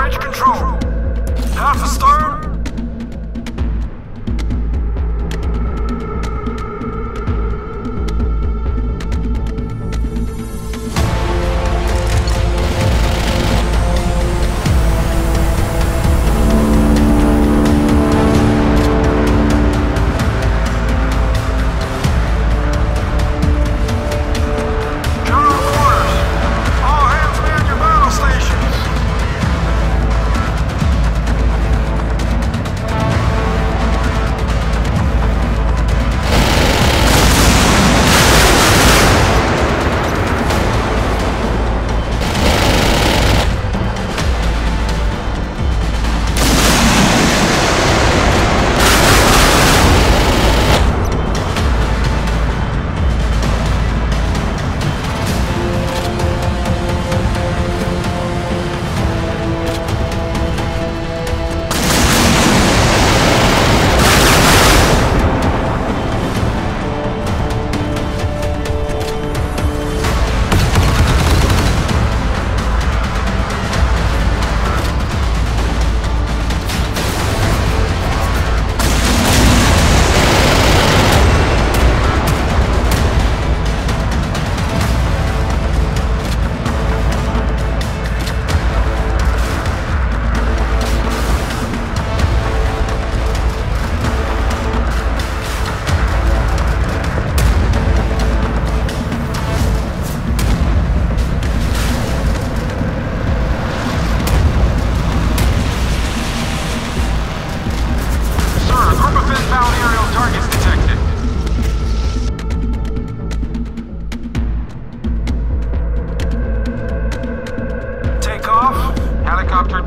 bridge control. Half a stern.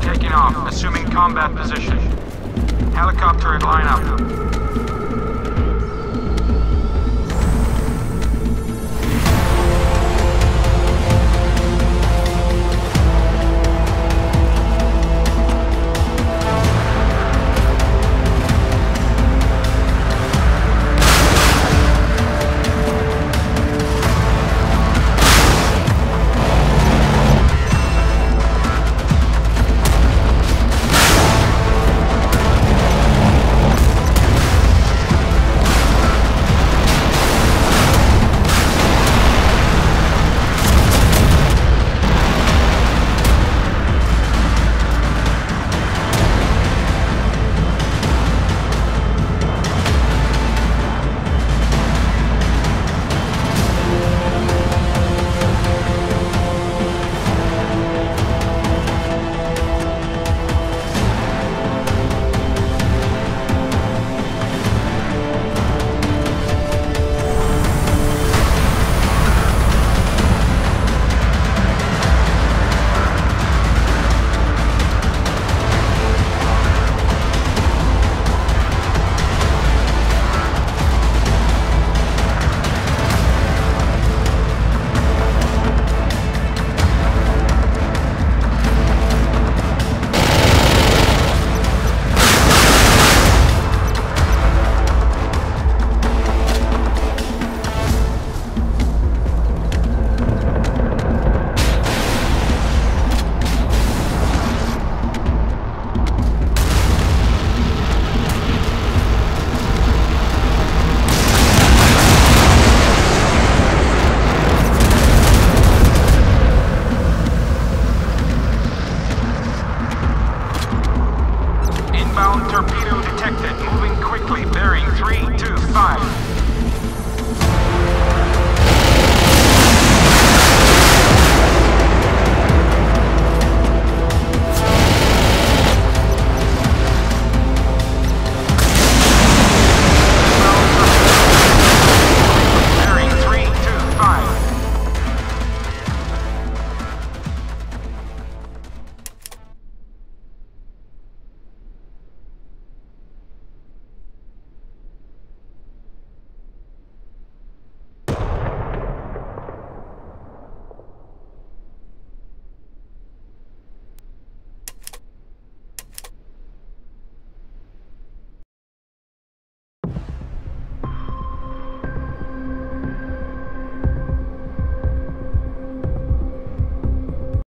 taking off, assuming combat position. Helicopter at lineup.